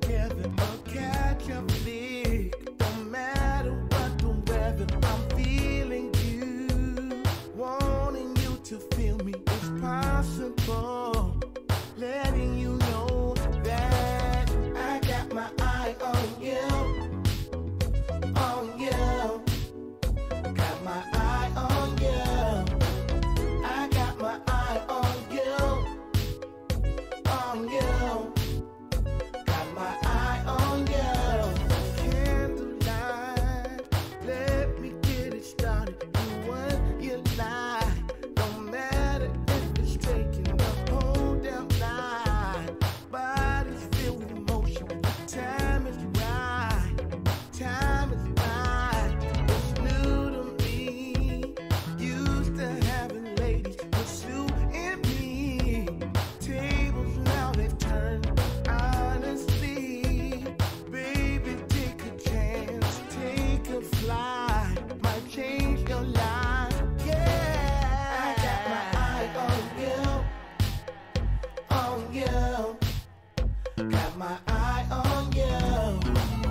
together. my eye on you.